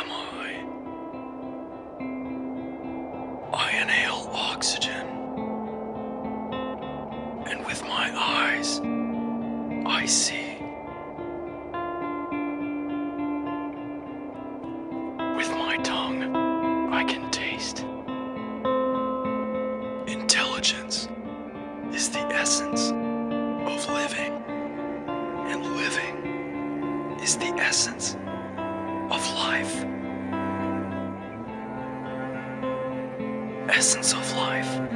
Am I? I inhale oxygen. And with my eyes, I see. With my tongue, I can taste. Intelligence is the essence of living, and living is the essence Essence of life.